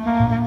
Mm-hmm.